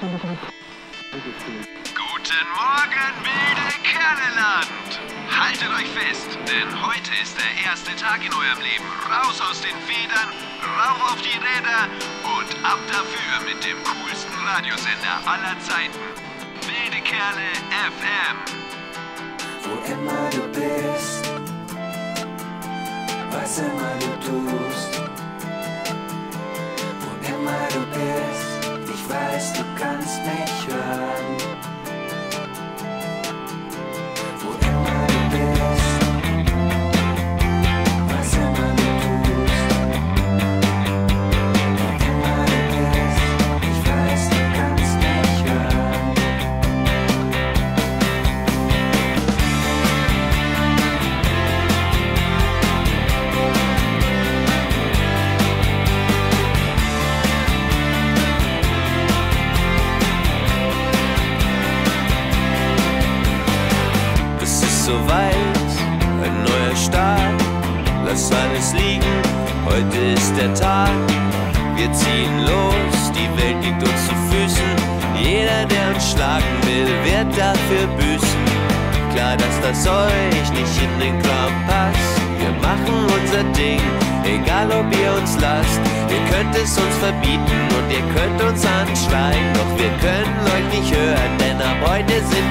Guten Morgen, wilde Kerleland! Haltet euch fest, denn heute ist der erste Tag in eurem Leben. Raus aus den Federn, rauf auf die Räder und ab dafür mit dem coolsten Radiosender aller Zeiten. Wilde Kerle FM. Wo immer du bist, was immer du tust, Es ist soweit, ein neuer Start. Lass alles liegen, heute ist der Tag. Wir ziehen los, die Welt liegt uns zu Füßen. Jeder, der uns schlagen will, wird dafür büßen. Klar, dass das euch nicht in den Kram passt. Wir machen unser Ding, egal ob ihr uns lasst. Ihr könnt es uns verbieten und ihr könnt uns anschreien. Doch wir können euch nicht hören, denn ab heute sind